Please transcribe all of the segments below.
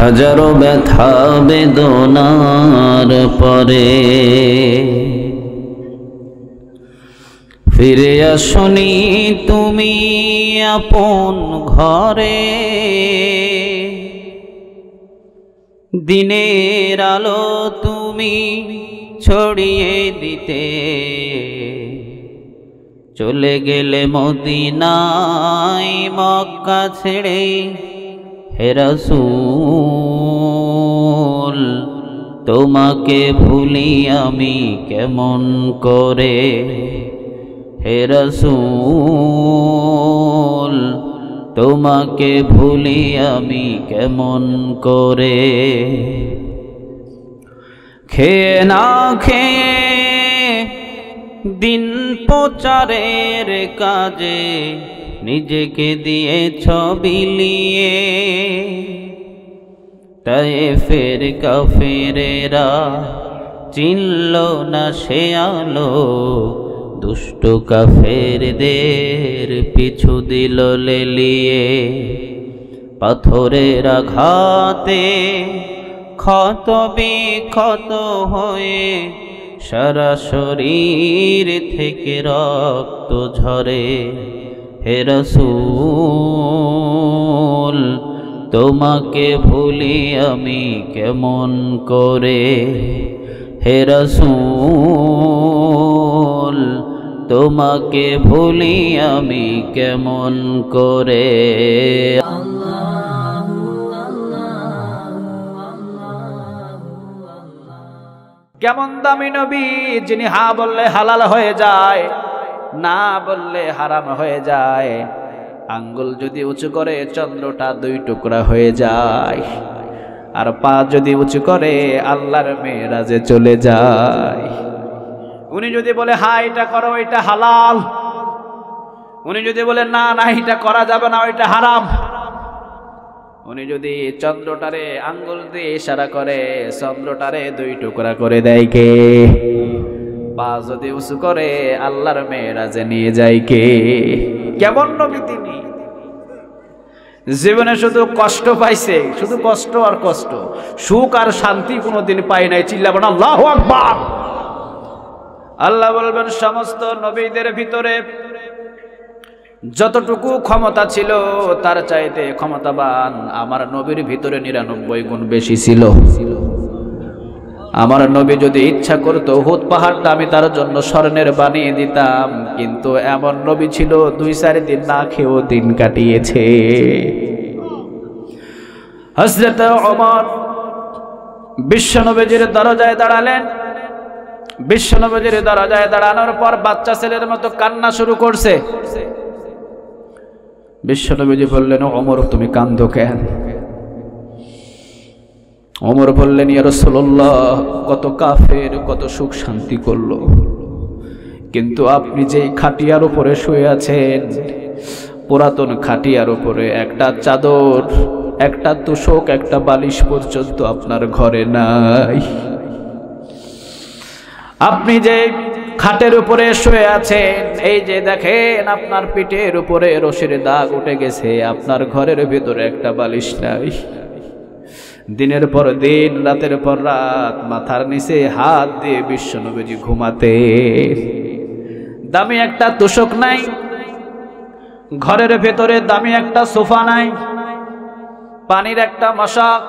হাজারো ব্যথা বেদনার পরে। ফিরে আসনি তুমি আপন ঘরে। দিনের আলো তুমি ছড়িয়ে দিতে। চলে গেলে মদিনায় মক্কা ছেড়ে হেরাসুল তোমাকে ভুলি আমি কেমন করে? হেরাসুল তোমাকে ভুলি আমি কেমন করে? খেয়ে না খেয়ে দিন প্রচারের কাজে নিজেকে দিয়ে ছবিলিয়ে তাই ফের কাফেরেরা চিনল না সে আলো, দুষ্ট কাফেরদের পিছু দিল লেলিয়ে। পাথরের আঘাতে ক্ষত বিক্ষত হয়ে সারা শরীর থেকে রক্ত ঝরে। হে রসুল, তোমাকে ভুলি আমি কেমন করে? হে রসুল, তোমাকে ভুলি আমি কেমন করে? কেমন দামি নবী, যিনি হা বললে হালাল হয়ে যায়। না বললে হারাম হয়ে যায়। আঙ্গুল যদি উঁচু করে চন্দ্রটা দুই টুকরা হয়ে যায়। আর পা যদি উঁচু করে আল্লাহর মেয়েরাজে চলে যায়। উনি যদি বলে, হা, এটা করো, এটা হালাল। উনি যদি বলে, না না, এটা করা যাবে না, ওইটা হারাম। উনি যদি চন্দ্রটারে আঙ্গুল দিয়ে ইশারা করে, চন্দ্রটারে দুই টুকরা করে দেয় কে? পা যদি উঁচু করে আল্লাহর মেয়েরাজে নিয়ে যায় কে? কেমন নবী তিনি? জীবনে শুধু কষ্ট পাইছে, শুধু কষ্ট আর কষ্ট। সুখ আর শান্তি কোনোদিন পাই নাই চিল্লাবেন আল্লাহ আকবার। আল্লাহ বলবেন, সমস্ত নবীদের ভিতরে যতটুকু ক্ষমতা ছিল, তার চাইতে ক্ষমতাবান আমার নবীর ভিতরে নিরানব্বই গুণ বেশি ছিল। আমার নবী যদি ইচ্ছা করতো, হুদ পাহাড়টা আমি তার জন্য স্বর্ণের বানিয়ে দিতাম। কিন্তু এমন নবী ছিল, দুই চার দিন না খেয়েও দিন কাটিয়েছে। হজরত অমর বিশ্বনবীজির দরজায় দাঁড়ালেন। বিশ্বনবীজির দরজায় দাঁড়ানোর পর বাচ্চা ছেলের মতো কান্না শুরু করছে। বিশ্বনবীজি বললেন অমর তুমি কান্দো কেন? অমর বললেন ইয়ারসোল্লাহ কত কাফের, কত সুখ শান্তি করল। কিন্তু আপনি যেই খাটিয়ার উপরে শুয়ে আছেন, পুরাতন খাটিয়ার উপরে, একটা চাদর, একটা তোষক, একটা বালিশ পর্যন্ত আপনার ঘরে নাই। আপনি যে খাটের উপরে শুয়ে আছেন, এই যে দেখেন আপনার পিঠের উপরে রশির দাগ উঠে গেছে, আপনার ঘরের ভিতরে একটা বালিশ নাই। দিনের পর দিন, রাতের পর রাত, মাথার নিচে হাত দিয়ে বিশ্বনবীজি ঘুমাতে। দামি একটা তোষক নাই, ঘরের ভেতরে দামি একটা সোফা নাই, পানির একটা মশাক,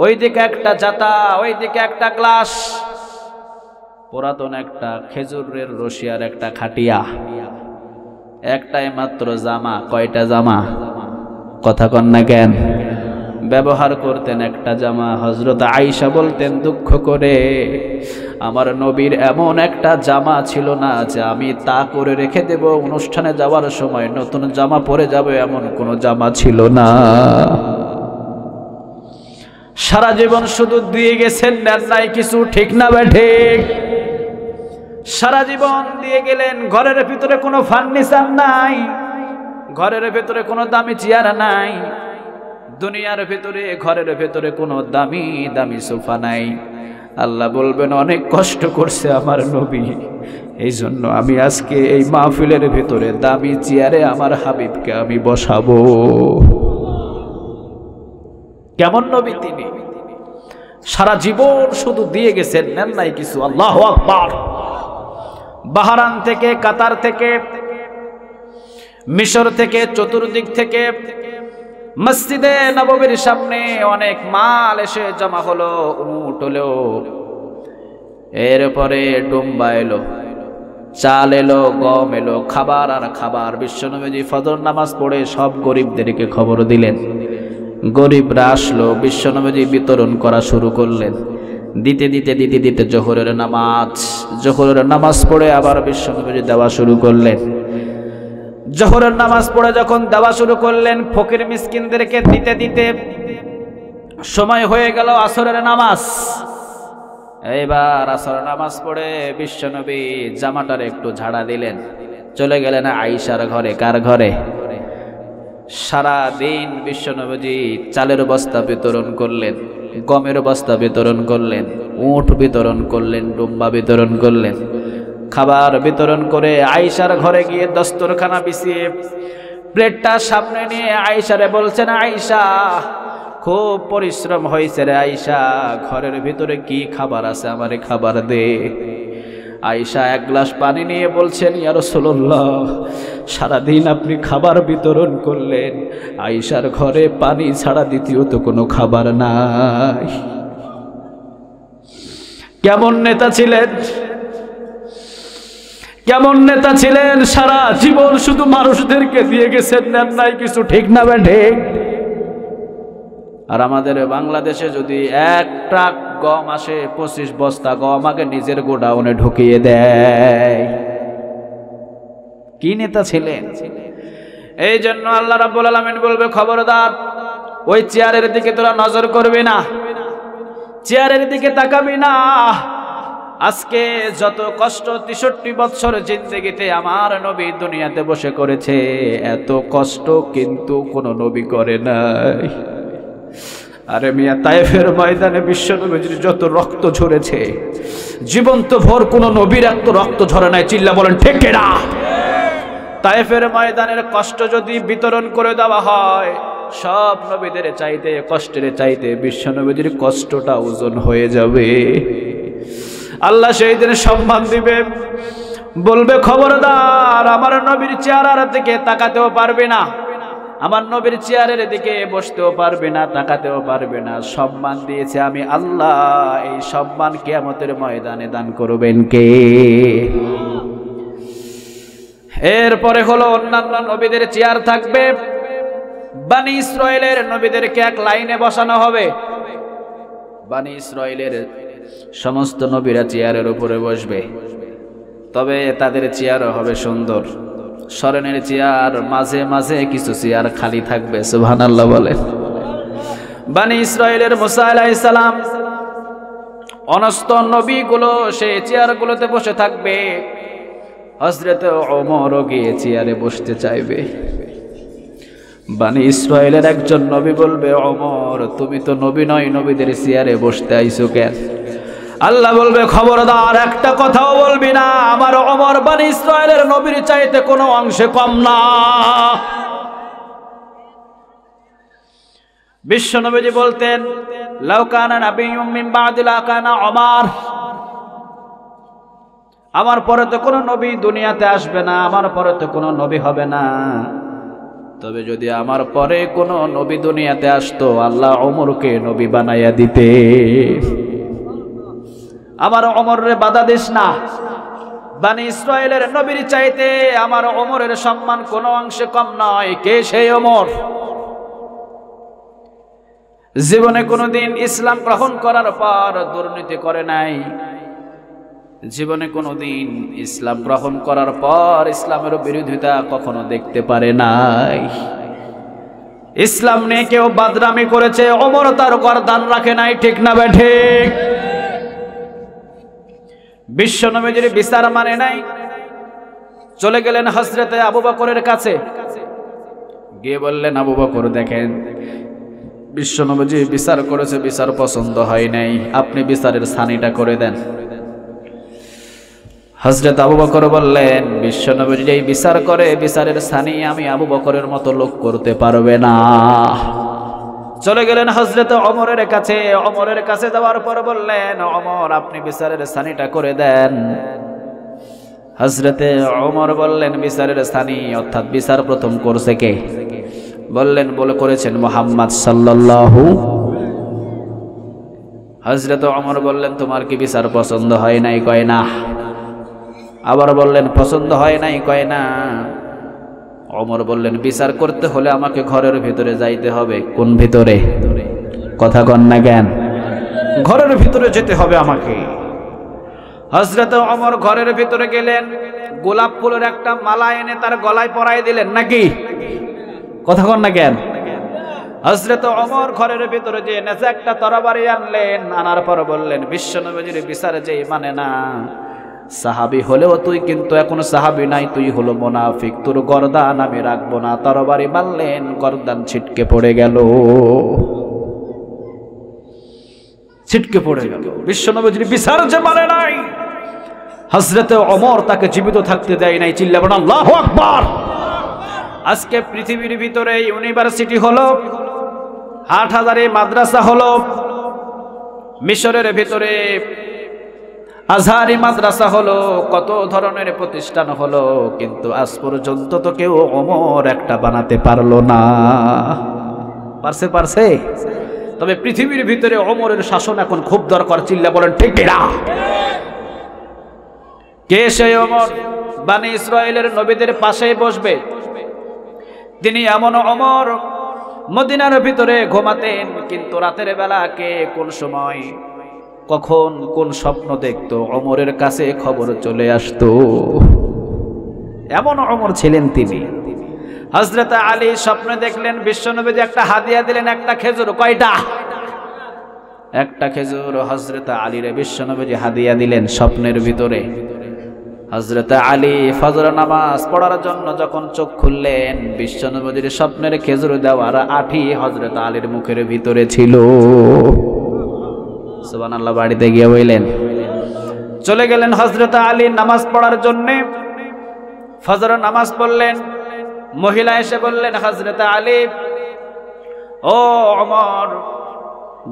ওইদিকে একটা জাতা, ওইদিকে একটা গ্লাস, পুরাতন একটা খেজুরের রশিয়ার একটা খাটিয়া। একটাই মাত্র জামা, কয়টা জামা? কথা কন না কেন? ব্যবহার করতেন একটা জামা। হজরত আইসা বলতেন, দুঃখ করে, আমার নবীর এমন একটা জামা ছিল না যে আমি তা করে রেখে দেব। অনুষ্ঠানে যাওয়ার সময় নতুন জামা পরে যাবে, এমন কোনো জামা ছিল না। সারা জীবন শুধু দিয়ে গেছেন নেন নাই কিছু, ঠিক না ঠিক? সারা জীবন দিয়ে গেলেন, ঘরের ভিতরে কোনো ফার্নিচার নাই, ঘরের ভেতরে কোনো দামি চেয়ার নাই। দুনিয়ার ভেতরে, ঘরের ভেতরে কোনো দামি দামি সোফা নাই। আল্লাহ বলবেন, অনেক কষ্ট করছে আমার নবী। এই জন্য আমি আজকে এই মাহফিলের ভেতরে দামি চেয়ারে আমার হাবিবকে আমি বসাবো। কেমন নবী তিনি? সারা জীবন শুধু দিয়ে গেছেন, নেন নাই কিছু। আল্লাহ আকবার। বাহারান থেকে, কাতার থেকে, মিশর থেকে, চতুর্দিক থেকে মসজিদে নববীর সামনে অনেক মাল এসে জমা হলো, উট হলো। এরপরে ডুম্বা এলো, চাল এলো, গম এলো, খাবার আর খাবার। বিশ্বনবীজি ফজর নামাজ পড়ে সব গরিবদেরকে খবর দিলেন। গরিবরা আসলো বিশ্বনবীজি বিতরণ করা শুরু করলেন। দিতে দিতে দিতে দিতে জোহরের নামাজ জোহরের নামাজ পড়ে আবার বিশ্বনবীজি দেওয়া শুরু করলেন। জোহরের নামাজ পড়ে যখন দেওয়া শুরু করলেন, ফকির মিসকিনদেরকে দিতে দিতে সময় হয়ে গেল আসরের নামাজ। এইবার আসর নামাজ পড়ে বিশ্বনবী জামাটার একটু ঝাড়া দিলেন। চলে গেলেন আইসার ঘরে, কার ঘরে? সারা দিন বিশ্বনবীজি চালের বস্তা বিতরণ করলেন, গমের বস্তা বিতরণ করলেন উঠ বিতরণ করলেন, ডুম্বা বিতরণ করলেন। খাবার বিতরণ করে আইসার ঘরে গিয়ে দস্তরখানা বিছিয়ে প্লেটটা সামনে নিয়ে আইসারে বলছেন আইসা খুব পরিশ্রম হয়েছে রে আয়সা ঘরের ভিতরে কি খাবার আছে আমারে খাবার দে। আইসা এক গ্লাস পানি নিয়ে বলছেন, ইয়া রাসূলুল্লাহ, সারাদিন আপনি খাবার বিতরণ করলেন আইসার ঘরে পানি ছাড়া দ্বিতীয় তো কোনো খাবার নাই। কেমন নেতা ছিলেন? কেমন নেতা ছিলেন? সারা জীবন শুধু মানুষদেরকে দিয়ে গেছেন, নেন নাই কিছু, ঠিক না ঠিক? আর আমাদের বাংলাদেশে যদি এক ট্রাক গম আসে, পঁচিশ বস্তা গম আগে নিজের গোডাউনে ঢুকিয়ে দেয়। কি নেতা ছিলেন? এই জন্য আল্লাহ রাব্বুল আলামিন বলবে, খবরদার, ওই চেয়ারের দিকে তোরা নজর করবি না। চেয়ারের দিকে তাকাবি না। আজকে যত কষ্ট তেষট্টি বছর জিন্দগিতে আমার নবী দুনিয়াতে বসে করেছে, এত কষ্ট কিন্তু কোনো নবী করে নাই। আরে মিয়া তাইফের ময়দানে বিশ্ব নবীজির যত রক্ত ঝরেছে, জীবন্ত ভোর কোন নবীর এত রক্ত ঝরে নাই, চিল্লা বলেন, ঠিক না তাইফের ময়দানের কষ্ট যদি বিতরণ করে দেওয়া হয়, সব নবীদের চাইতে, কষ্টের চাইতে বিশ্ব নবীজির কষ্টটা ওজন হয়ে যাবে। আল্লাহ সেই দিন সম্মান দিবে। বলবে, খবরদার, আমার নবীর চেহারার দিকে তাকাতেও পারবে না। আমার নবীর চেয়ারের দিকে বসতেও পারবে না, তাকাতেও পারবে না। সম্মান দিয়েছে আমি আল্লাহ। এই সম্মান কেয়ামতের ময়দানে দান করবেন কে? এরপরে হলো অন্যান্য নবীদের চেয়ার থাকবে। বানি ইসরায়েলের নবীদেরকে এক লাইনে বসানো হবে। বানি ইসরায়েলের সমস্ত নবীরা চেয়ারের উপরে বসবে। তবে তাদের চেয়ারও হবে সুন্দর। স্মরণের চেয়ার, মাঝে মাঝে কিছু চেয়ার খালি থাকবে সুবহান আল্লাহ বলে বানি ইসরায়েলের মুসা আলাইসালাম অনস্ত নবীগুলো সেই চেয়ারগুলোতে বসে থাকবে। হজরত ওমরও গিয়ে চেয়ারে বসতে চাইবে। বানি ইসরায়েলের একজন নবী বলবে, অমর, তুমি তো নবী নয়, নবীদের চেয়ারে বসতে আইছো কেন আল্লাহ বলবে, খবরদার, একটা কথাও বলবি না, আমার অমর বানি ইসরায়েলের নবীর চাইতে কোনো অংশে কম না। বিশ্ব নবীজি বলতেন লাউকানা নাবিয়্যুম মিন বাদি লাকানা অমর। আমার পরে তো কোনো নবী দুনিয়াতে আসবে না, আমার পরে তো কোনো নবী হবে না। তবে যদি আমার পরে কোনো নবী দুনিয়াতে আসতো, আল্লাহ অমরকে নবী বানাইয়া দিতে। আমার অমরের বাধা দিস না। বানি ইসরায়েলের নবীর চাইতে আমার অমরের সম্মান কোনো অংশে কম নয়। কে সেই অমর জীবনে কোনোদিন ইসলাম গ্রহণ করার পর দুর্নীতি করে নাই। জীবনে কোনোদিন ইসলাম গ্রহণ করার পর ইসলামের বিরোধিতা কখনো দেখতে পারে নাই। ইসলাম নিয়ে কেউ বাদরামি করেছে অমর তার দান রাখে নাই, ঠিক না বেঠে বিশ্ব নবীজির বিচার মানে নাই, চলে গেলেন হজরতে আবু বকরের কাছে। গিয়ে বললেন, আবু বকর, দেখেন, বিশ্ব নবীজি বিচার করেছে, বিচার পছন্দ হয় নাই। আপনি বিচারের স্থানীটা করে দেন। হজরত আবু বকর বললেন, বিশ্ব নবীজি এই বিচার করে বিচারের স্থানে আমি আবু বকরের মতো লোক করতে পারবে না। চলে গেলেন হজরত অমরের কাছে। অমরের কাছে যাওয়ার পর বললেন, অমর, আপনি বিচারের স্থানীটা করে দেন। হজরতে অমর বললেন, বিচারের স্থানী, অর্থাৎ বিচার প্রথম করছে কে? বললেন, বলে করেছেন মোহাম্মদ সাল্লাল্লাহু হজরত অমর বললেন, তোমার কি বিচার পছন্দ হয় নাই, কয় না? আবার বললেন, পছন্দ হয় নাই? কয়, না। অমর বললেন, বিচার করতে হলে আমাকে ঘরের ভিতরে যাইতে হবে। কোন ভিতরে? কথা কন না জ্ঞান ঘরের ভিতরে যেতে হবে আমাকে। হজরত অমর ঘরের ভিতরে গেলেন, গোলাপ ফুলের একটা মালা এনে তার গলায় পরাই দিলেন, নাকি? কথা কন না জ্ঞান হজরত অমর ঘরের ভিতরে যে নেচে একটা তরবারি আনলেন, আনার পর বললেন, বিশ্ব বিশ্বনবীর বিচারে যে মানে না। সাহাবি হলেও তুই কিন্তু এখনও সাহাবি নাই, তুই হলো মোনাফিক। তোর গরদান আমি রাখব না, তরবারি মারলেন, গরদান ছিটকে পড়ে গেল। ছিটকে পড়ে গেল। বিশ্বনবীর বিচার যে মানে নাই। হজরতে অমর তাকে জীবিত থাকতে দেয় নাই চিল্লাবেন আল্লাহ আকবার! আজকে পৃথিবীর ভিতরে ইউনিভার্সিটি হলো, আট হাজারে মাদ্রাসা হলো, মিশরের ভিতরে আজহারি মাদ্রাসা হলো, কত ধরনের প্রতিষ্ঠান হলো, কিন্তু আজ পর্যন্ত তো কেউ অমর একটা বানাতে পারল না। পারছে পারছে? তবে পৃথিবীর ভিতরে অমরের শাসন এখন খুব দরকার, চিল্লা বলেন, ঠিক না কে সেই অমর বানি ইসরায়েলের নবীদের পাশেই বসবে। তিনি এমন অমর মদিনার ভিতরে ঘুমাতেন, কিন্তু রাতের বেলা কে কোন সময় কখন কোন স্বপ্ন দেখতো? অমরের কাছে খবর চলে আসতো। এমন অমর ছিলেন তিনি। হজরত আলী স্বপ্নে দেখলেন বিশ্বনবী যে একটা হাদিয়া দিলেন, একটা খেজুর, কয়টা? একটা খেজুর হজরত আলীর বিশ্বনবী হাদিয়া দিলেন স্বপ্নের ভিতরে। হজরত আলী ফজর নামাজ পড়ার জন্য যখন চোখ খুললেন বিশ্বনবীর স্বপ্নের খেজুর দেওয়ার আঠি হজরত আলীর মুখের ভিতরে ছিল। সুবান আল্লাহ বাড়িতে গিয়ে বইলেন চলে গেলেন হজরত আলী নামাজ পড়ার জন্যে। ফজর নামাজ পড়লেন, মহিলা এসে বললেন হজরত আলী, ও অমর,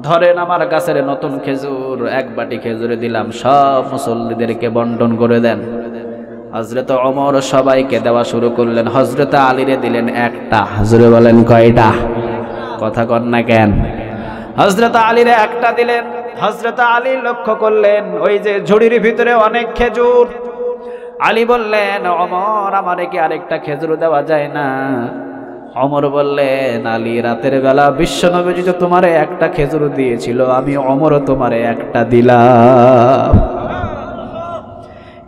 ধরেন আমার গাছের নতুন খেজুর, এক বাটি খেজুরে দিলাম, সব মুসল্লিদেরকে বন্টন করে দেন। হজরত অমর সবাইকে দেওয়া শুরু করলেন হজরত আলীরে দিলেন একটা। হজরে বলেন কয়টা? কথা কন না কেন। হজরত আলীরে একটা দিলেন। হজরত আলী লক্ষ্য করলেন, ওই যে ঝুড়ির ভিতরে অনেক খেজুর। আলী বললেন, অমর, আমারে কি আরেকটা খেজুর দেওয়া যায় না? অমর বললেন, আলী, রাতের বেলা বিশ্বনবী যে তোমারে একটা খেজুর দিয়েছিল, আমি অমর তোমারে একটা দিলাম।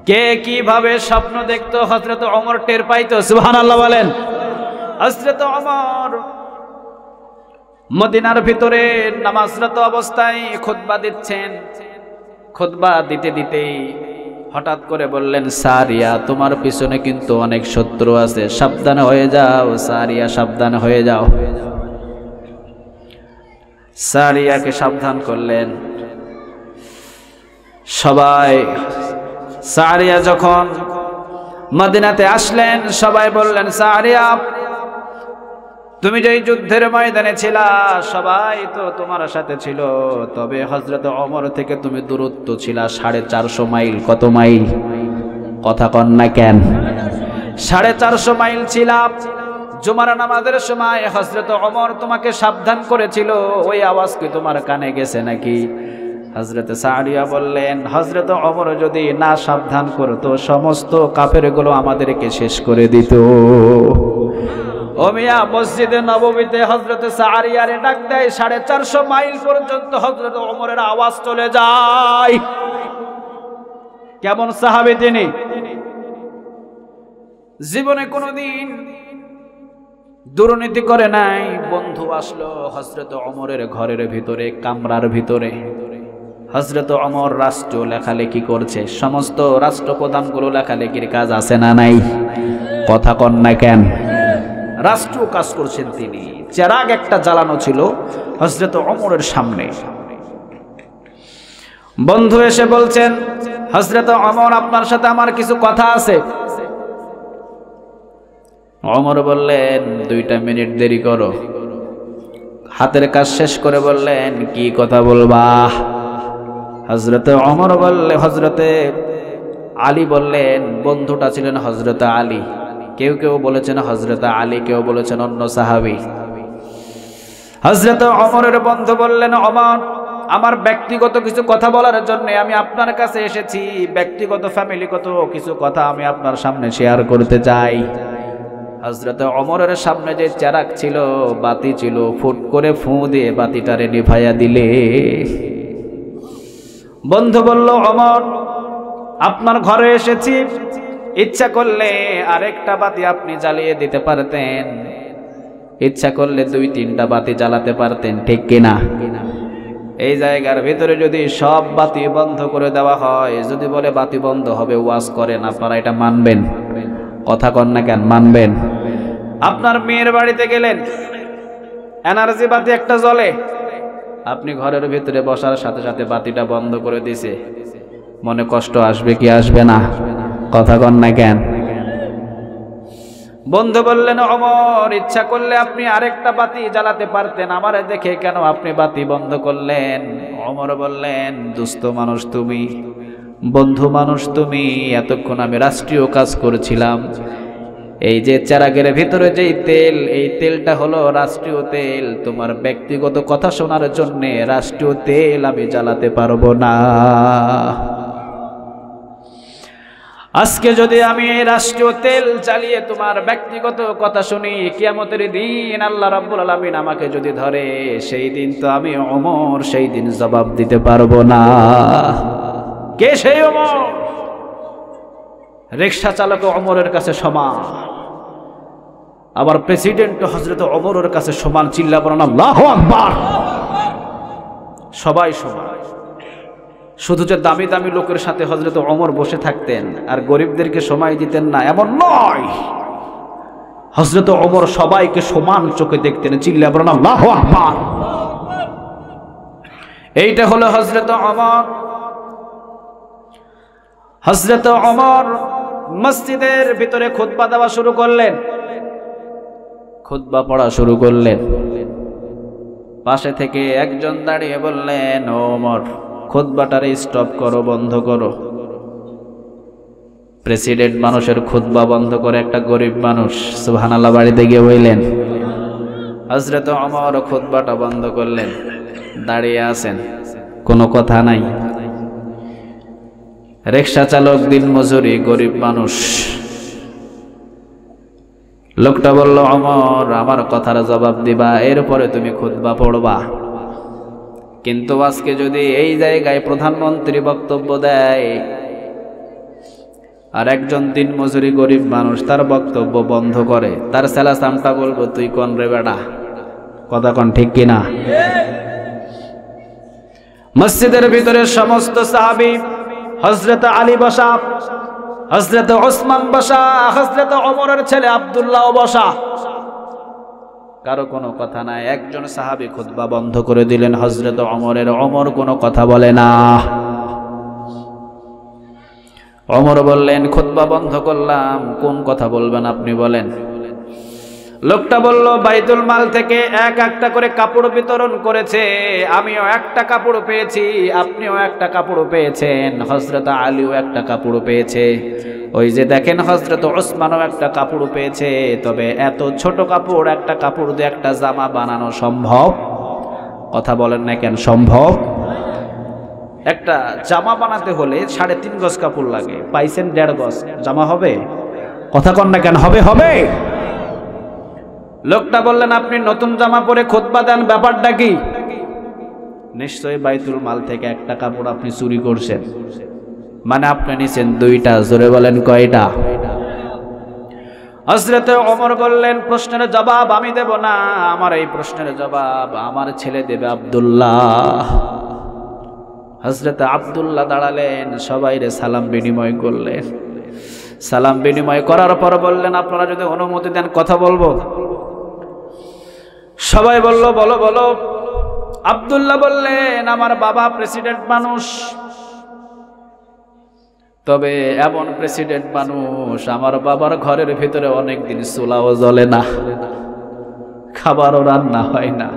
কে কীভাবে স্বপ্ন দেখতো হজরত অমর টের পাইতো? সুহান আল্লাহ বলেন। হজরত অমর মদিনার ভিতরে নামাজরত অবস্থায় খুতবা দিচ্ছেন। খুতবা দিতে দিতেই হঠাৎ করে বললেন, সারিয়া, তোমার পিছনে কিন্তু অনেক শত্রু আছে। সাবধান হয়ে যাও, সারিয়া, সাবধান হয়ে যাও। সারিয়াকে সাবধান করলেন। সবাই, সারিয়া যখন মদিনাতে আসলেন, সবাই বললেন, সারিয়া তুমি যেই যুদ্ধের ময়দানে ছিলা, সবাই তো তোমার সাথে ছিল। তবে হজরত অমর থেকে তুমি দূরত্ব ছিলা, সাড়ে চারশো মাইল। কত মাইল? কথা কন না কেন। সাড়ে চারশো মাইল ছিলাম জুমার নামাজের সময় হজরত অমর তোমাকে সাবধান করেছিল। ওই আওয়াজ কি তোমার কানে গেছে নাকি? হজরত সারিয়া বললেন হজরত অমর যদি না সাবধান করতো, সমস্ত কাপেরগুলো আমাদেরকে শেষ করে দিত। ওমিয়া মসজিদে নবমীতে হজরত সাহারিয়ারে ডাক দেয়, সাড়ে চারশো মাইল পর্যন্ত হজরত ওমরের আওয়াজ চলে যায়। কেমন সাহাবি তিনি? জীবনে কোনোদিন দুর্নীতি করে নাই, বন্ধু আসলো হজরত অমরের ঘরের ভিতরে, কামরার ভিতরে। হজরত অমর রাষ্ট্র লেখালেখি করছে, সমস্ত রাষ্ট্রপ্রধানগুলো লেখালেখির কাজ আছে না নাই? কথা কন না কেন? রাষ্ট্র কাজ করছেন তিনি। চেরাগ একটা জ্বালানো ছিল হজরত অমরের সামনে। বন্ধু এসে বলছেন হজরত অমর আপনার সাথে আমার কিছু কথা আছে। অমর বললেন, দুইটা মিনিট দেরি করো। হাতের কাজ শেষ করে বললেন, কি কথা বলবা? হজরতে অমর বললে হজরতে আলী বললেন, বন্ধুটা ছিলেন হজরতে আলী। কেউ কেউ বলেছেন হজরত আলী, কেউ বলেছেন অন্য সাহাবি। হজরত অমরের বন্ধু বললেন অমর আমার ব্যক্তিগত কিছু কথা বলার জন্য আমি আপনার কাছে এসেছি। ব্যক্তিগত, ফ্যামিলিগত কিছু কথা আমি আপনার সামনে শেয়ার করতে চাই। হজরত অমরের সামনে যে চারাক ছিল, বাতি ছিল, ফুট করে ফু দিয়ে বাতিটারে নিভাইয়া দিলে। বন্ধু বলল অমর আপনার ঘরে এসেছি। ইচ্ছা করলে আরেকটা বাতি আপনি জ্বালিয়ে দিতে পারতেন। ইচ্ছা করলে দুই, তিনটা বাতি জ্বালাতে পারতেন, ঠিক কিনা? এই জায়গার ভিতরে যদি সব বাতি বন্ধ করে দেওয়া হয়, যদি বলে বাতি বন্ধ হবে, ওয়াজ করেন, আপনারা এটা মানবেন। কথা কন না কেন, মানবেন। আপনার মেয়ের বাড়িতে গেলেন, এনার্জি বাতি একটা জ্বলে, আপনি ঘরের ভিতরে বসার সাথে সাথে বাতিটা বন্ধ করে দিছে। মনে কষ্ট আসবে কি আসবে না? কথা কন না কেন? বন্ধু বললেন, অমর, ইচ্ছা করলে আপনি আরেকটা বাতি জ্বালাতে পারতেন। আমারে দেখে কেন আপনি বাতি বন্ধ করলেন? অমর বললেন, দুস্থ মানুষ তুমি, বন্ধু মানুষ তুমি, এতক্ষণ আমি রাষ্ট্রীয় কাজ করেছিলাম। এই যে চারাগের ভিতরে যেই তেল, এই তেলটা হলো রাষ্ট্রীয় তেল। তোমার ব্যক্তিগত কথা শোনার জন্যে রাষ্ট্রীয় তেল আমি জ্বালাতে পারব না। আজকে যদি আমি রাষ্ট্রীয় তেল চালিয়ে তোমার ব্যক্তিগত কথা শুনি, কিয়ামতের দিন আল্লাহ রাব্বুল আলামিন আমাকে যদি ধরে, সেই দিন তো আমি অমর সেই দিন জবাব দিতে পারব না। কে সেই অমর রিক্সা চালক অমরের কাছে সমান। আবার প্রেসিডেন্ট হজরত অমরের কাছে সমান চিল্লা বলেন আল্লাহ আকবার। সবাই সমান। শুধু যে দামি দামি লোকের সাথে হজরত অমর বসে থাকতেন আর গরিবদেরকে সময় দিতেন না, এমন নয়। হজরত অমর সবাইকে সমান চোখে দেখতেন চিল্লা এইটা হলো হজরত অমর হজরত অমর মসজিদের ভিতরে খুতবা দেওয়া শুরু করলেন। খুতবা পড়া শুরু করলেন। পাশে থেকে একজন দাঁড়িয়ে বললেন, ওমর খুতবাটারে স্টপ করো, বন্ধ করো। প্রেসিডেন্ট মানুষের খুতবা বন্ধ করে একটা গরিব মানুষ, সুবহানাল্লাহ বাড়িতে গিয়ে বললেন হজরত অমর খুতবাটা বন্ধ করলেন, দাঁড়িয়ে আছেন, কোনো কথা নাই। রিক্সা চালক, দিন মজুরি, গরিব মানুষ। লোকটা বলল অমর আমার কথার জবাব দিবা এরপরে তুমি খুতবা পড়বা। কিন্তু আজকে যদি এই জায়গায় প্রধানমন্ত্রী বক্তব্য দেয়, আর একজন দিন মজুরি গরিব মানুষ তার বক্তব্য বন্ধ করে, তার সেলা সামটা বলব, তুই কোন রে বেড়া কথা কোন ঠিক কিনা মসজিদের ভিতরে সমস্ত সাহাবি হজরত আলী বসা হজরত ওসমান বসা হজরত অমরের ছেলে আবদুল্লাহ বসা কারও কোনো কথা নাই। একজন সাহাবি খুতবা বন্ধ করে দিলেন হজরত অমরের অমর কোনো কথা বলে না। অমর বললেন, খুতবা বন্ধ করলাম, কোন কথা বলবেন আপনি বলেন? লোকটা বলল, বাইতুল মাল থেকে এক একটা করে কাপড় বিতরণ করেছে, আমিও একটা কাপড় পেয়েছি, আপনিও একটা কাপড় পেয়েছেন হজরত আলীও একটা কাপড় পেয়েছে। ওই যে দেখেন হজরত ওসমানও একটা কাপড় পেয়েছে, তবে এত ছোট কাপড়, একটা কাপড় দিয়ে একটা জামা বানানো সম্ভব? কথা বলেন না কেন, সম্ভব? একটা জামা বানাতে হলে সাড়ে তিন গজ কাপড় লাগে, পাইছেন দেড় গজ, জামা হবে? কথা কন না কেন, হবে হবে? লোকটা বললেন, আপনি নতুন জামা পরে খোদবা দেন, ব্যাপারটা কি? নিশ্চয়ই বাইতুল মাল থেকে একটা কাপড় আপনি চুরি করছেন। মানে আপনি নিছেন দুইটা, জোরে বলেন কয়টা? হজরতে অমর বললেন, প্রশ্নের জবাব আমি দেব না, আমার এই প্রশ্নের জবাব আমার ছেলে দেবে আবদুল্লাহ। হজরতে আবদুল্লাহ দাঁড়ালেন, সবাই রে সালাম বিনিময় করলেন। সালাম বিনিময় করার পর বললেন, আপনারা যদি অনুমতি দেন, কথা বলব? সবাই বলল, বলো বলো। আবদুল্লাহ বললেন, আমার বাবা প্রেসিডেন্ট মানুষ। তবে এমন প্রেসিডেন্ট মানুষ আমার বাবার ঘরের ভিতরে অনেক দিন চুলাও জ্বলে না, খাবারও রান্না হয় না।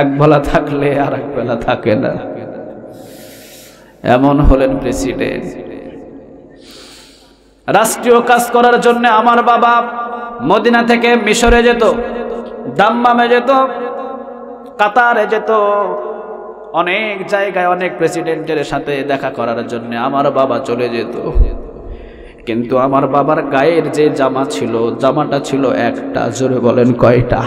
এক বেলা থাকলে আর এক বেলা থাকে না। এমন হলেন প্রেসিডেন্ট রাষ্ট্রীয় কাজ করার জন্য আমার বাবা মদিনা থেকে মিশরে যেত, দাম্মামে যেত, কাতারে যেত অনেক জায়গায় অনেক প্রেসিডেন্টের সাথে দেখা করার জন্য আমার বাবা চলে যেত। কিন্তু আমার বাবার গায়ের যে জামা ছিল, জামাটা ছিল একটা, জোরে বলেন কয়টা?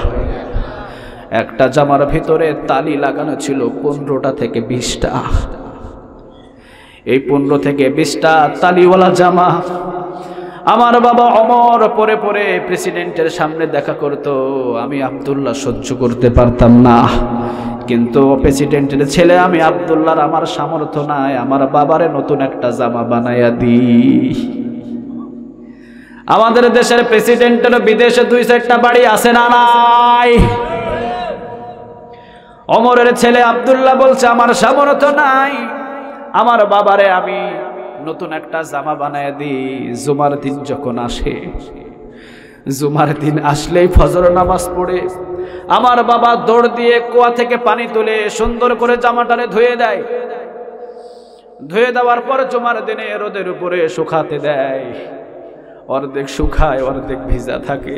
একটা জামার ভিতরে তালি লাগানো ছিল পনেরোটা থেকে বিশটা। এই পনেরো থেকে বিশটা তালিওয়ালা জামা আমার বাবা অমর, পরে পরে প্রেসিডেন্টের সামনে দেখা করতো। আমি আবদুল্লাহ সহ্য করতে পারতাম না। কিন্তু প্রেসিডেন্টের ছেলে আমি আবদুল্লাহর আমার সামর্থ্য নাই, আমার বাবারে নতুন একটা জামা বানাইয়া দিই। আমাদের দেশের প্রেসিডেন্টের বিদেশে দুই চারটা বাড়ি আছে না নাই? অমরের ছেলে আবদুল্লাহ বলছে, আমার সামর্থ্য নাই, আমার বাবারে আমি নতুন একটা জামা বানায় দিই, জুমার দিন যখন আসে। জুমার দিন আসলেই ফজর নামাজ পড়ে। আমার বাবা দৌড় দিয়ে কুয়া থেকে পানি তুলে সুন্দর করে জামাটারে ধুয়ে দেয়। ধুয়ে দেওয়ার পর জুমার দিনে রোদের উপরে শুকাতে দেয়। অর্ধেক শুকায়, অর্ধেক ভিজা থাকে।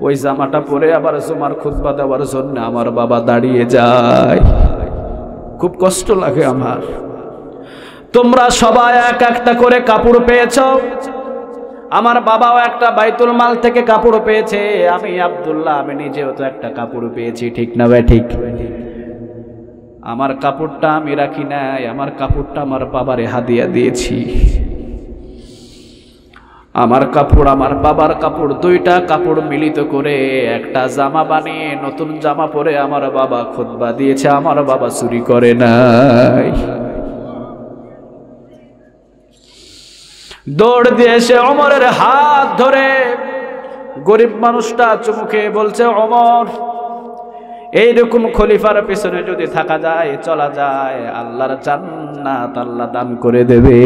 ওই জামাটা পরে আবার জুমার খুতবা দেওয়ার জন্য আমার বাবা দাঁড়িয়ে যায়। খুব কষ্ট লাগে আমার। তোমরা সবাই এক একটা করে কাপড় পেয়েছ? আমার বাবাও একটা বাইতুল মাল থেকে কাপড় পেয়েছে, আমি আব্দুল্লাহ, আমি নিজেও তো একটা কাপড় পেয়েছি, ঠিক না ভাই, ঠিক? আমার কাপড়টা আমি রাখি নাই, আমার কাপড়টা আমার বাবারে হাদিয়া দিয়েছি। আমার কাপড়, আমার বাবার কাপড়, দুইটা কাপড় মিলিত করে একটা জামা বানিয়ে, নতুন জামা পরে আমার বাবা খুতবা দিয়েছে, আমার বাবা চুরি করে নাই। দৌড় দিয়ে এসে অমরের হাত ধরে গরিব মানুষটা চুমুকে বলছে, অমর, এইরকম খলিফার পেছনে যদি থাকা যায়, চলা যায়, আল্লাহর জান্নাত আল্লাহ দান করে দেবে।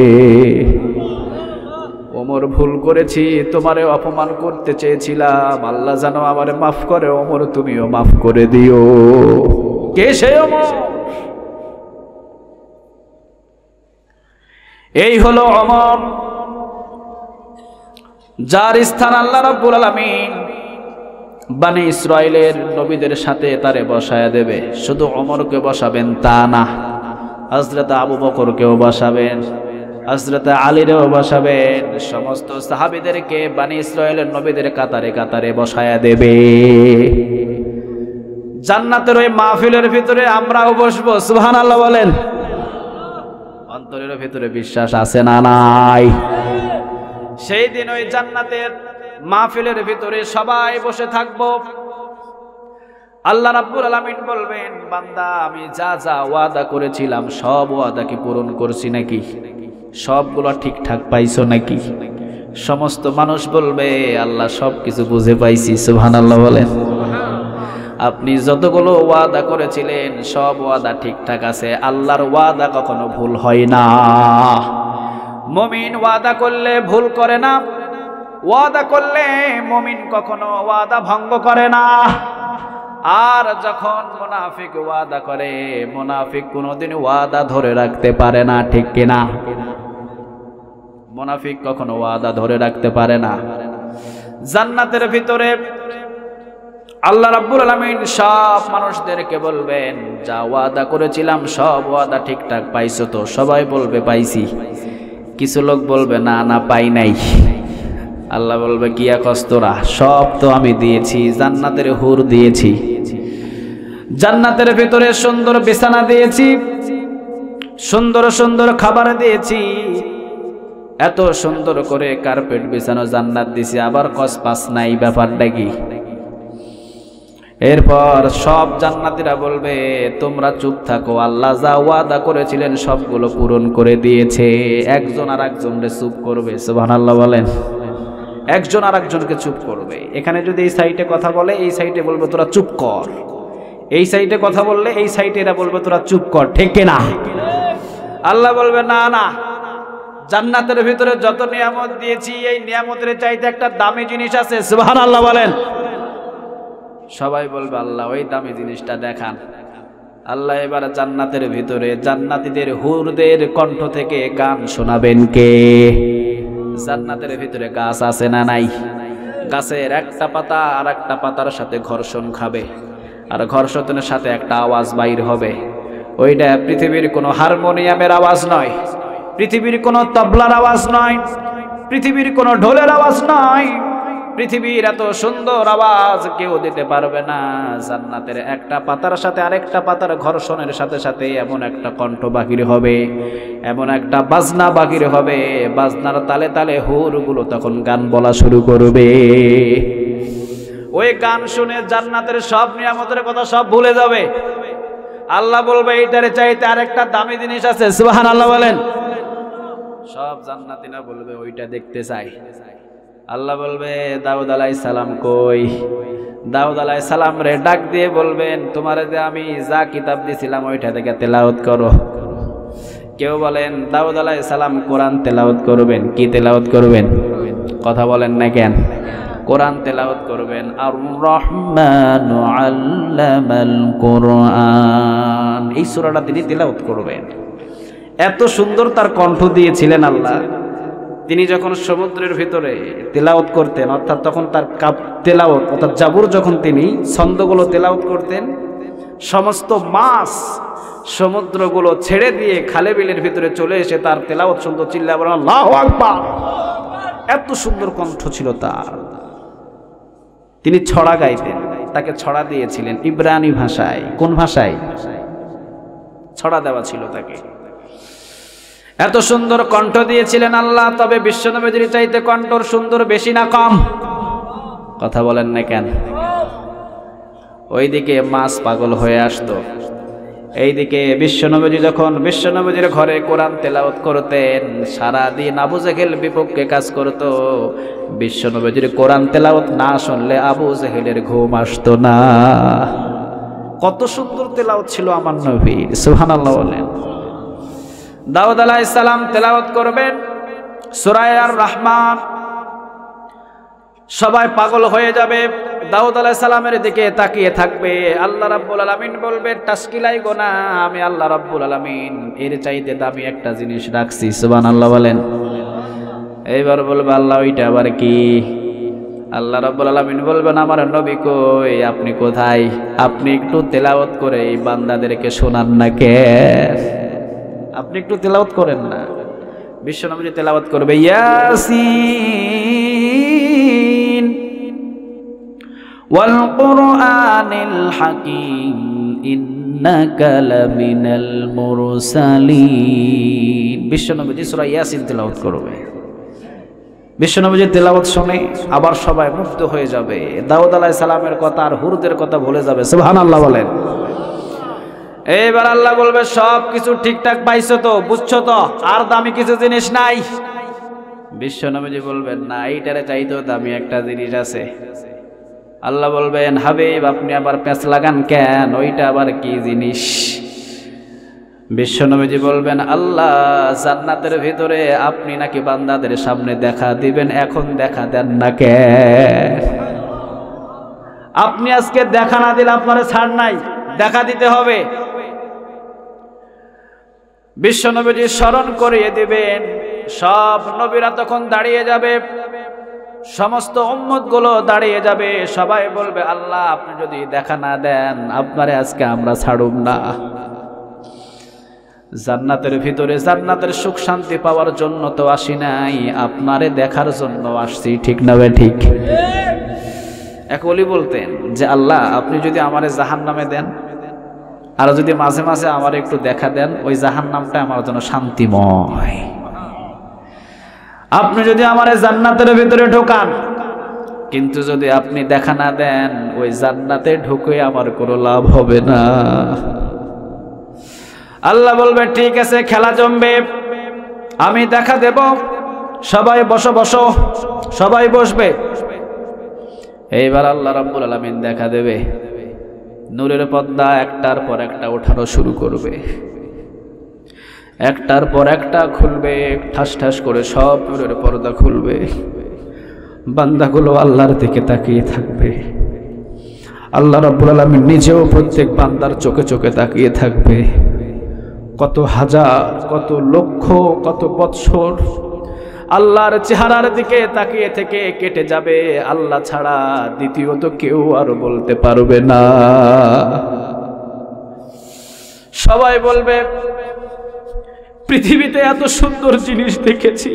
ওমর ভুল করেছি, তোমারে অপমান করতে চেয়েছিলাম। আল্লাহ জানো আমারে মাফ করে ওমর তুমিও মাফ করে দিও। কে সে অমর? এই হলো অমর। যার স্থান আল্লাহ রাব্বুল আলামিন বানি ইসরায়েলের নবীদের সাথে তারে বসায়া দেবে। শুধু অমরকে বসাবেন তা না হজরত আবু বকরকেও বসাবেন হজরত আলীরেও বসাবেন। সমস্ত সাহাবিদেরকে বানি ইসরায়েলের নবীদের কাতারে কাতারে বসায়া দেবে। জান্নাতের ওই মাহফিলের ভিতরে আমরাও বসবো, সুবহানাল্লাহ বলেন। অন্তরের ভিতরে বিশ্বাস আছে না নাই? সেই দিন ওই জান্নাতের মাহফিলের ভিতরে সবাই বসে থাকব। আল্লাহ রাব্বুল আলামিন বলবেন, বান্দা, আমি যা যা ওয়াদা করেছিলাম, সব ওয়াদা কি পূরণ করছি নাকি? সবগুলো ঠিকঠাক পাইছো নাকি? সমস্ত মানুষ বলবে, আল্লাহ সব কিছু বুঝে পাইছি, সুবহানাল্লাহ বলেন। আপনি যতগুলো ওয়াদা করেছিলেন, সব ওয়াদা ঠিকঠাক আছে। আল্লাহর ওয়াদা কখনো ভুল হয় না। মমিন ওয়াদা করলে ভুল করে না। ওয়াদা করলে মমিন কখনো ওয়াদা ভঙ্গ করে না। আর যখন মুনাফিক ওয়াদা করে, মুনাফিক কোনোদিন ওয়াদা ধরে রাখতে পারে না, ঠিক কিনা? মুনাফিক কখনো ওয়াদা ধরে রাখতে পারে না। জান্নাতের ভিতরে আল্লাহ রাব্বুল আলামিন সব মানুষদেরকে বলবেন, যা ওয়াদা করেছিলাম, সব ওয়াদা ঠিকঠাক পাইছো তো? সবাই বলবে, পাইছি। কিছু লোক বলবে, না না, পাই নাই। আল্লাহ বলবে, কিয়া কস্তরা সব তো আমি দিয়েছি, জান্নাতের হুর দিয়েছি। জান্নাতের ভিতরে সুন্দর বিছানা দিয়েছি, সুন্দর সুন্দর খাবার দিয়েছি। এত সুন্দর করে কার্পেট বিছানো জান্নাত দিছি, আবার কস পাস নাই ব্যাপারটা কি? এরপর সব জান্নাতিরা বলবে, তোমরা চুপ থাকো, আল্লাহ যা ওয়াদা করেছিলেন সবগুলো পূরণ করে দিয়েছে। একজন আর একজনকে চুপ করবে, সুবহানাল্লাহ বলেন। একজন আর একজনকে চুপ করবে। এখানে যদি এই সাইটে কথা বলে, এই সাইটে বলবে, তোরা চুপ কর। এই সাইটে কথা বললে, এই সাইটে এরা বলবে, তোরা চুপ কর, ঠিক না আল্লাহ বলবে, না না। জান্নাতের ভিতরে যত নিয়ামত দিয়েছি, এই নিয়ামতের চাইতে একটা দামি জিনিস আছে। সুবহানাল্লাহ বলেন। সবাই বলবে, আল্লাহ, ওই দামি জিনিসটা দেখান। আল্লাহ এবার জান্নাতের ভিতরে জান্নাতীদের হুরদের কণ্ঠ থেকে গান শোনাবেন কে? জান্নাতের ভিতরে গাছ আছে না নাই? গাছের একটা পাতা আর একটা পাতার সাথে ঘর্ষণ খাবে। আর ঘর্ষণের সাথে একটা আওয়াজ বাইর হবে। ওইটা পৃথিবীর কোনো হারমোনিয়ামের আওয়াজ নয়, পৃথিবীর কোনো তবলার আওয়াজ নয়, পৃথিবীর কোনো ঢোলের আওয়াজ নয়। পৃথিবীর এত সুন্দর আওয়াজ কেউ দিতে পারবে না। জান্নাতের একটা পাতার সাথে আরেকটা পাতার ঘর্ষণের সাথে সাথে এমন একটা কণ্ঠ বাহির হবে, এমন একটা বাজনা বাহির হবে। বাজনার তালে তালে হুরগুলো তখন গান বলা শুরু করবে। ওই গান শুনে জান্নাতের সব নিয়ামতের কথা সব ভুলে যাবে। আল্লাহ বলবে, এইটারে চাইতে আরেকটা দামি জিনিস আছে। সুবাহান আল্লাহ বলেন। সব জান্নাতিনা বলবে, ওইটা দেখতে চাই। আল্লাহ বলবে, দাউদ আলাই সালাম কই? দাউদ আলাই সালাম রে ডাক দিয়ে বলবেন, তোমার যে আমি যা কিতাব দিছিলাম, ওইটা থেকে তেলাওত করো। কেউ বলেন, দাউদ আলাই সালাম কোরআন তেলাওত করবেন, কি তেলাওত করবেন? কথা বলেন না কেন? কোরআন তেলাওত করবেন আর রহমান আল্লামাল কোরআন। এই সূরাটা তিনি তেলাওত করবেন। এত সুন্দর তার কণ্ঠ দিয়েছিলেন আল্লাহ। তিনি যখন সমুদ্রের ভিতরে তেলাওত করতেন, অর্থাৎ তখন তার কাপ তেলাওত অর্থাৎ জাবুর যখন তিনি ছন্দগুলো তেলাওত করতেন, সমস্ত মাছ সমুদ্রগুলো ছেড়ে দিয়ে খালে বিলের ভিতরে চলে এসে তার তেলাওত সুন্দর চিল্লা বলেন আল্লাহ আকবার! এত সুন্দর কণ্ঠ ছিল তার। তিনি ছড়া গাইতেন, তাকে ছড়া দিয়েছিলেন ইব্রানি ভাষায়। কোন ভাষায়? ছড়া দেওয়া ছিল তাকে। এত সুন্দর কণ্ঠ দিয়েছিলেন আল্লাহ, তবে বিশ্বনবীদের চাইতে কণ্ঠর সুন্দর বেশি না কম? কথা বলেন না কেন? ওইদিকে মাছ পাগল হয়ে আসতো। এইদিকে বিশ্বনবীজি যখন বিশ্বনবীজির ঘরে কোরআন তেলাওত করতেন, সারাদিন আবু জেহেল বিপক্ষে কাজ করত। বিশ্বনবীজির কোরআন তেলাওত না শুনলে আবু জেহেলের ঘুম আসতো না। কত সুন্দর তেলাওত ছিল আমার নবীর, সুবহানাল্লাহ বলেন। দাউদ আলাইহিস সালাম তেলাওয়াত করবেন। সূরা আর রহমান সবাই পাগল হয়ে যাবে। দাউদ আলাইহিস সালামের দিকে তাকিয়ে থাকবে। আল্লাহ রাব্বুল আলামিন বলবে টাস্কিলাই গোনা, আমি আল্লাহ রাব্বুল আলামিন। এর চাইতে দামি একটা জিনিস রাখছি। সুবান আল্লাহ বলেন। এইবার বলবে, আল্লাহ, ওইটা আবার কি? আল্লাহ রাব্বুল আলামিন বলবেন, আমার নবী কই? আপনি কোথায়? আপনি একটু তেলাওয়াত করে এই বান্দাদেরকে শোনান না কে আপনি একটু তেলাওয়াত করেন না। বিশ্বনবী তেলাওয়াত করবে, ইয়াসিন ওয়াল কুরআনিল হাকিম, ইন্নাকা লামিনাল মুরসালিন। বিশ্বনবী সূরা ইয়াসিন তেলাওয়াত করবে। বিশ্বনবীজি তেলাওয়াত শুনে, আবার সবাই মুগ্ধ হয়ে যাবে। দাউদ আলাইহিস সালামের কথা আর হুরদের কথা ভুলে যাবে। সুবহানাল্লাহ বলেন। এইবার আল্লাহ বলবে, সব কিছু ঠিকঠাক পাইছো তো, বুঝছ তো, আর দামি কিছু জিনিস নাই। বিশ্ব নবীজি বলবেন, না, এইটারে চাইতো দামি একটা জিনিস আছে। আল্লাহ বলবেন, হাবিব, আপনি আবার প্যাঁচ লাগান কেন? ওইটা আবার কি জিনিস? বিশ্ব নবীজি বলবেন, আল্লাহ, জান্নাতের ভিতরে আপনি নাকি বান্দাদের সামনে দেখা দিবেন, এখন দেখা দেন না কে আপনি আজকে দেখা না দিলে আপনার ছাড় নাই, দেখা দিতে হবে। বিশ্ব নবীজি স্মরণ করিয়ে দিবেন। সব নবীরা তখন দাঁড়িয়ে যাবে। সমস্ত উম্মতগুলো দাঁড়িয়ে যাবে। সবাই বলবে, আল্লাহ, আপনি যদি দেখা না দেন, আপনারে আজকে আমরা ছাড়ুম না। জান্নাতের ভিতরে জান্নাতের সুখ শান্তি পাওয়ার জন্য তো আসি নাই। আপনারে দেখার জন্য আসছি, ঠিক না ঠিক? এক বলতেন যে, আল্লাহ, আপনি যদি আমারে জাহান নামে দেন আর যদি মাঝে মাঝে আমার একটু দেখা দেন, ওই জাহান নামটা আমার জন্য শান্তিময়। আপনি যদি আমার জান্নাতের ভিতরে ঢোকান, কিন্তু যদি আপনি দেখা না দেন, ওই জান্নাতে ঢুকে আমার কোনো লাভ হবে না। আল্লাহ বলবে, ঠিক আছে, খেলা জমবে। আমি দেখা দেব। সবাই বসো বসো। সবাই বসবে। এইবার আল্লাহ রাব্বুল আলামিন দেখা দেবে। নূরের পর্দা একটার পর একটা ওঠানো শুরু করবে। একটার পর একটা খুলবে, ঠাস ঠাস করে সব নূরের পর্দা খুলবে। বান্দাগুলো আল্লাহর দিকে তাকিয়ে থাকবে। আল্লাহ রাব্বুল আলামিন নিজেও প্রত্যেক বান্দার চোখে চোখে তাকিয়ে থাকবে। কত হাজার, কত লক্ষ, কত বৎসর আল্লাহর চেহারার দিকে তাকিয়ে থেকে কেটে যাবে। আল্লাহ ছাড়া দ্বিতীয়ত কেউ আর বলতে পারবে না। সবাই বলবে, পৃথিবীতে এত সুন্দর জিনিস দেখেছি।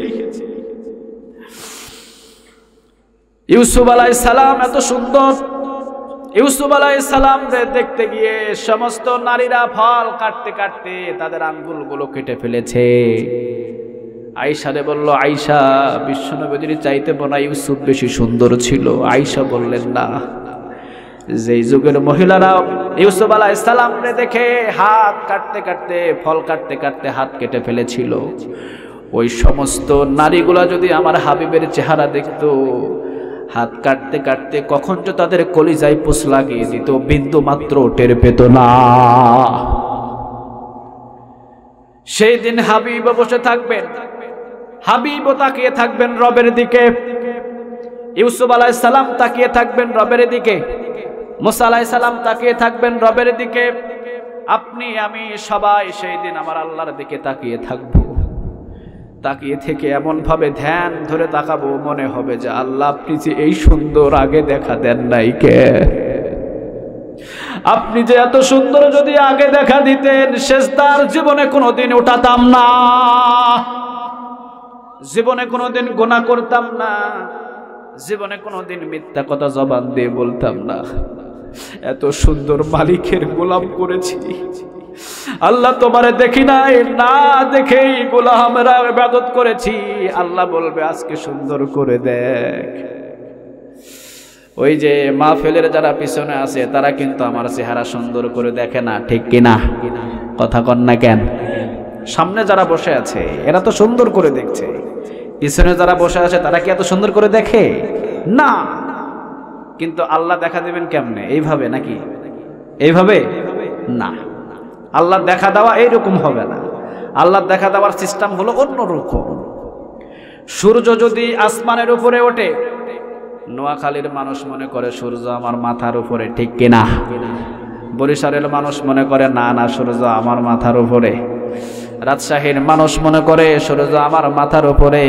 ইউসুফ আলাই সালাম এত সুন্দর। ইউসুফ আলাই সালাম দেখতে গিয়ে সমস্ত নারীরা ফল কাটতে কাটতে তাদের আঙ্গুলগুলো কেটে ফেলেছে। আইসারে বলল আইসা বিশ্বনবীর চাইতে বোনা ইউসুফ বেশি সুন্দর ছিল। আইসা বললেন, না। যেই যুগের মহিলারা ইউসুফ আলাহ ইসলামরে দেখে হাত কাটতে কাটতে, ফল কাটতে কাটতে হাত কেটে ফেলেছিল, ওই সমস্ত নারীগুলা যদি আমার হাবিবের চেহারা দেখতো, হাত কাটতে কাটতে কখন তো তাদের কলিজায় পুষ লাগিয়ে দিত, বিন্দু মাত্র টের পেত না। সেই দিন হাবিব বসে থাকবেন। হাবিব তাকিয়ে থাকবেন রবের দিকে। ইউসুফ আলাহ সালাম তাকিয়ে থাকবেন রবের দিকে। মুসা আলাহ সালাম তাকিয়ে থাকবেন রবের দিকে। আপনি, আমি সবাই সেই দিন আমার আল্লাহর দিকে তাকিয়ে থাকব। তাকিয়ে থেকে এমন ভাবে ধ্যান ধরে তাকাবো, মনে হবে যে আল্লাহ আপনি যে এই সুন্দর আগে দেখা দেন নাই কে? আপনি যে এত সুন্দর যদি আগে দেখা দিতেন, শেষদার জীবনে কোনোদিন উঠাতাম না। জীবনে কোনোদিন গোনা করতাম না। জীবনে কোনোদিন মিথ্যা কথা জবান দিয়ে বলতাম না। এত সুন্দর মালিকের গোলাম করেছি। আল্লাহ তোমারে দেখি নাই, না দেখেই গোলামেরা ইবাদত করেছি। আল্লাহ বলবে, আজকে সুন্দর করে দেখ। ওই যে মাহফিলের যারা পিছনে আছে, তারা কিন্তু আমার চেহারা সুন্দর করে দেখে না, ঠিক কিনা কথা কন না কেন? সামনে যারা বসে আছে, এরা তো সুন্দর করে দেখছে। পিছনে যারা বসে আছে, তারা কি এত সুন্দর করে দেখে? না। কিন্তু আল্লাহ দেখা দেবেন কেমনে? এইভাবে নাকি? এইভাবে? না। আল্লাহ দেখা দেওয়া এইরকম হবে না। আল্লাহ দেখা দেওয়ার সিস্টেম হলো অন্যরকম। সূর্য যদি আসমানের উপরে ওঠে, নোয়াখালীর মানুষ মনে করে সূর্য আমার মাথার উপরে, ঠিক কিনা? বরিশালের মানুষ মনে করে, না না, সূর্য আমার মাথার উপরে। রাজশাহীর মানুষ মনে করে, সূর্য আমার মাথার উপরে।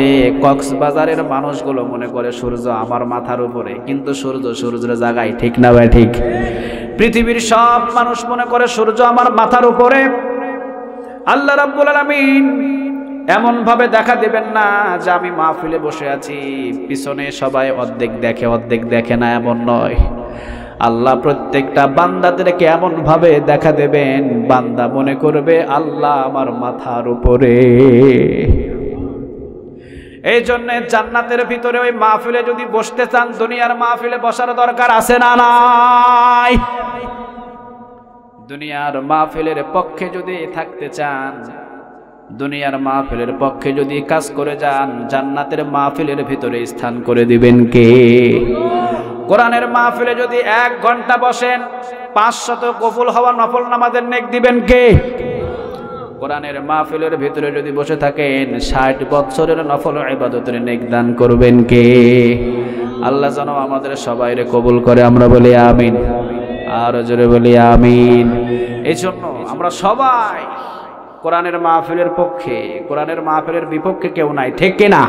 কক্সবাজারের মানুষগুলো মনে করে, সূর্য আমার মাথার উপরে। কিন্তু সূর্য সূর্যের জায়গায় ঠিক না ভাই, ঠিক। পৃথিবীর সব মানুষ মনে করে, সূর্য আমার মাথার উপরে। আল্লাহ রাব্বুল আলামিন এমন ভাবে দেখা দেবেন না যে আমি মাহফিলে বসে আছি, পিছনে সবাই অর্ধেক দেখে অর্ধেক দেখে না, এমন নয়। আল্লাহ প্রত্যেকটা বান্দাদেরকে এমন ভাবে দেখা দেবেন, বান্দা মনে করবে আল্লাহ আমার মাথার উপরে। এই জন্য জান্নাতের ভিতরে ওই মাহফিলে যদি বসতে চান, দুনিয়ার মাহফিলে বসার দরকার আছে না নাই? দুনিয়ার মাহফিলের পক্ষে যদি থাকতে চান, দুনিয়ার মাহফিলের পক্ষে যদি কাজ করে যান, জান্নাতের মাহফিলের ভিতরে স্থান করে দিবেন কে? কোরআনের মাহফিলে যদি এক ঘণ্টা বসেন, পাঁচশত কফুল হওয়া নফল নামাজের নেক দিবেন কে? কোরআনের মাহফিলের ভিতরে যদি বসে থাকেন, ষাট বছরের নফল ইবাদতের নেক দান করবেন কে? আল্লাহ যেন আমাদের সবাইরে কবুল করে, আমরা বলি আমিন। আর জোরে বলি আমিন। এই জন্য আমরা সবাই কোরআনের মাহফিলের পক্ষে, কোরআনের মাহফিলের বিপক্ষে কেউ নাই, ঠিক কিনা?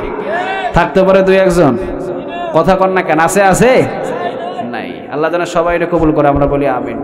থাকতে পারে দুই একজন? কথা কন না কেন? আছে আছে? নাই। আল্লাহ যেন সবাই এটা কবুল করে, আমরা বলি আমিন।